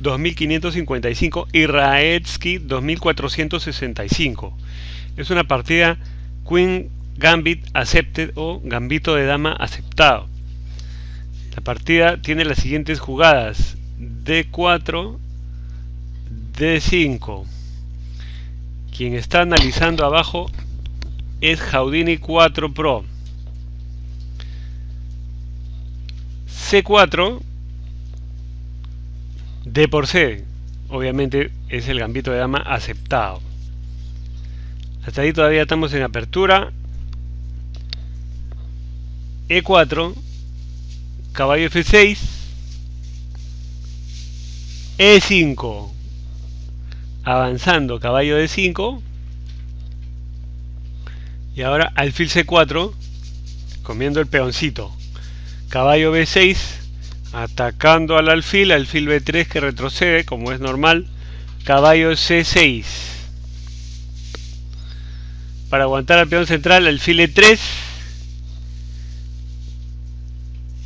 2555 y Raetsky 2465. Es una partida Queen Gambit Accepted o Gambito de Dama aceptado. La partida tiene las siguientes jugadas: D4, D5. Quien está analizando abajo es Houdini 4 Pro. C4, D por C. Obviamente es el gambito de dama aceptado. Hasta ahí todavía estamos en apertura. E4, caballo F6, E5, avanzando caballo D5, y ahora alfil C4, comiendo el peoncito, caballo B6, atacando al alfil, alfil B3 que retrocede como es normal, caballo C6, para aguantar al peón central, alfil E3,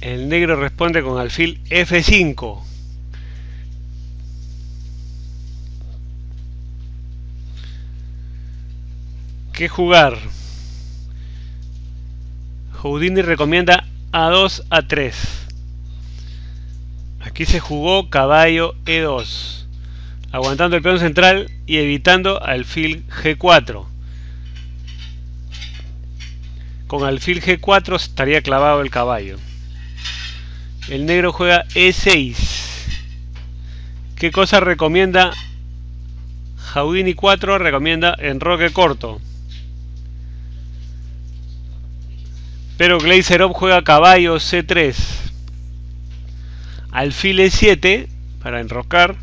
el negro responde con alfil F5. ¿Qué jugar? Houdini recomienda A2, A3. Aquí se jugó caballo E2, aguantando el peón central y evitando alfil G4. Con alfil G4 estaría clavado el caballo. El negro juega E6. ¿Qué cosa recomienda? Houdini 4 recomienda enroque corto. Pero Glazerov juega caballo C3. Alfil E7 para enroscar.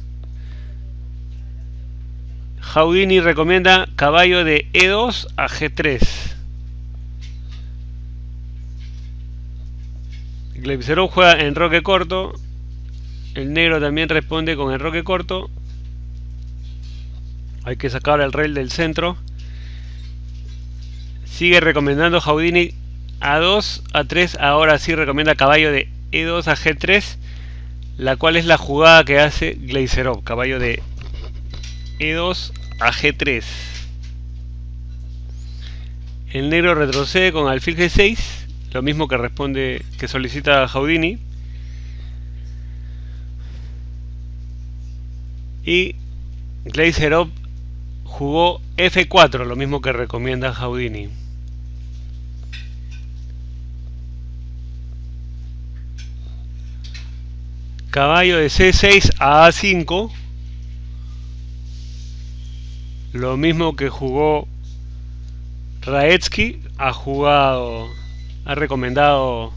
Houdini recomienda caballo de E2 a G3. Glazerov juega enroque corto. El negro también responde con enroque corto. Hay que sacar el rey del centro. Sigue recomendando Houdini a2, A3, ahora sí recomienda caballo de E2 a G3, la cual es la jugada que hace Glazerov, caballo de E2 a G3. El negro retrocede con alfil G6, lo mismo que responde que solicita Houdini. Y Glazerov jugó F4, lo mismo que recomienda Houdini. Caballo de C6 a A5. Lo mismo que jugó Raetsky, ha jugado, ha recomendado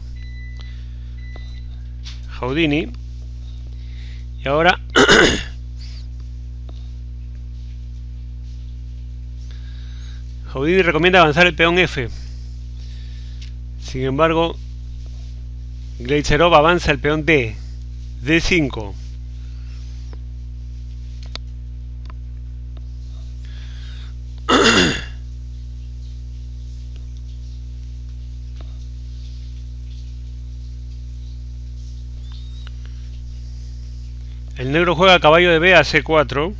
Houdini. Y ahora Houdini recomienda avanzar el peón F. Sin embargo, Glazerov avanza el peón D. D5 El negro juega caballo de B a C4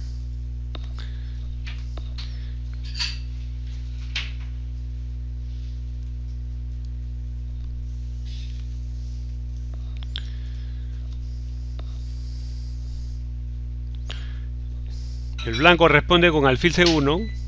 El blanco responde con alfil C1.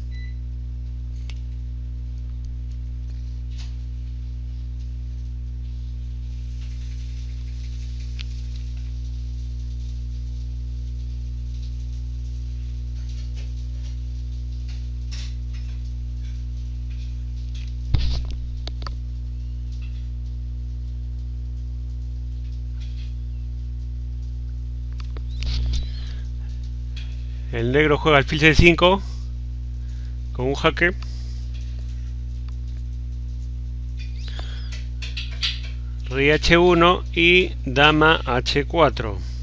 El negro juega alfil C5 con un jaque. Rey H1 y dama H4.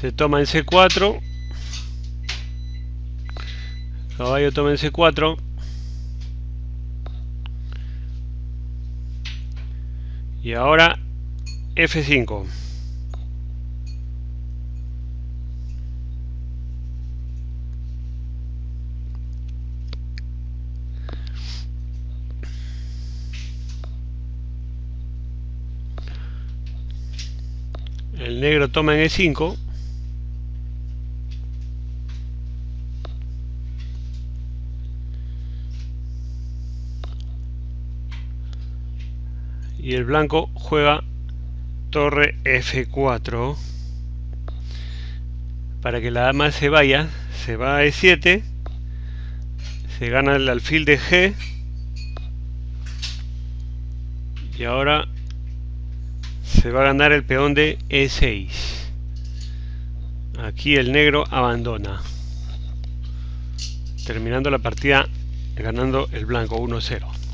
Se toma en C4 caballo toma en C4 y ahora F5 el negro toma en E5 y el blanco juega torre F4 para que la dama se vaya se va a E7 se gana el alfil de G y ahora se va a ganar el peón de E6 aquí el negro abandona. Terminando la partida ganando el blanco 1-0